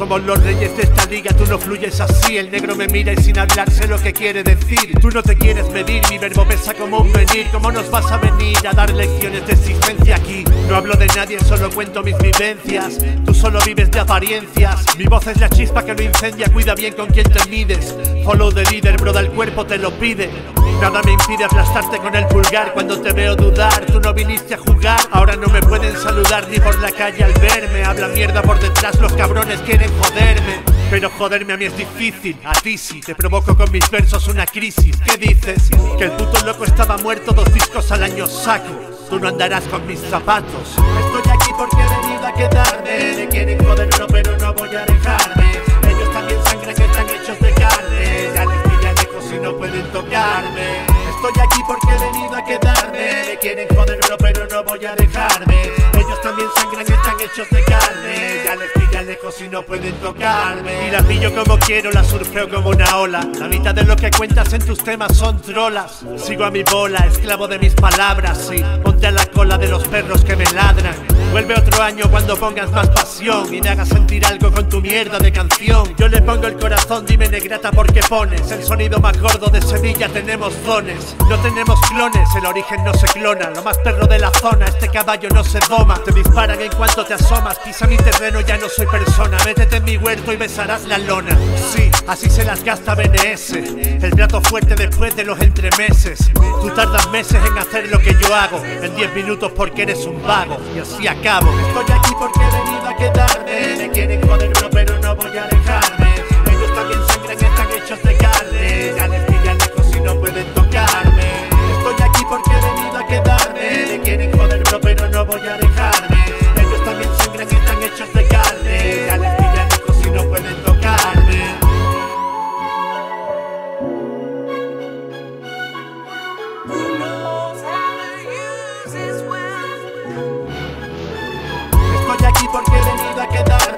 Somos los reyes de esta liga, tú no fluyes así. El negro me mira y sin hablar sé lo que quiere decir. Tú no te quieres medir, mi verbo pesa como un venir. ¿Cómo nos vas a venir a dar lecciones de existencia aquí? No hablo de nadie, solo cuento mis vivencias. Tú solo vives de apariencias. Mi voz es la chispa que lo incendia, cuida bien con quien te mides. Follow the leader, bro, el cuerpo te lo pide. Nada me impide aplastarte con el pulgar cuando te veo dudar. Tú no viniste a jugar, ahora no me pueden saludar ni por la calle al verme. Habla mierda por detrás, los cabrones quieren joderme. Pero joderme a mí es difícil, a ti sí, te provoco con mis versos una crisis. ¿Qué dices? Que el puto loco estaba muerto, dos discos al año saco. Tú no andarás con mis zapatos. Estoy aquí porque he venido a quedarme. Me quieren joder, no, pero no voy a dejarme. Ellos también sangran que están hechos de carne. Ya les pilla lejos y no pueden tocarme. Estoy aquí porque he venido a quedarme. Me quieren joder, no, pero no voy a dejarme. Ellos también sangran no pueden tocarme. Y la pillo como quiero, la surfeo como una ola. La mitad de lo que cuentas en tus temas son trolas. Sigo a mi bola, esclavo de mis palabras. Sí, ponte a la cola de los perros que me ladran. Vuelve otro año cuando pongas más pasión y me hagas sentir algo con tu mierda de canción. Yo le pongo el corazón, dime negrata por qué pones el sonido más gordo de Sevilla. Tenemos dones, no tenemos clones, el origen no se clona. Lo más perro de la zona, este caballo no se doma. Te disparan en cuanto te asomas, pisa mi terreno, ya no soy persona. Métete en mi huerto y besarás la lona. Sí, así se las gasta BNS. El plato fuerte después de los entremeses. Tú tardas meses en hacer lo que yo hago, en 10 minutos porque eres un vago. Y así acabo. Estoy aquí porque he venido porque he venido a quedarme.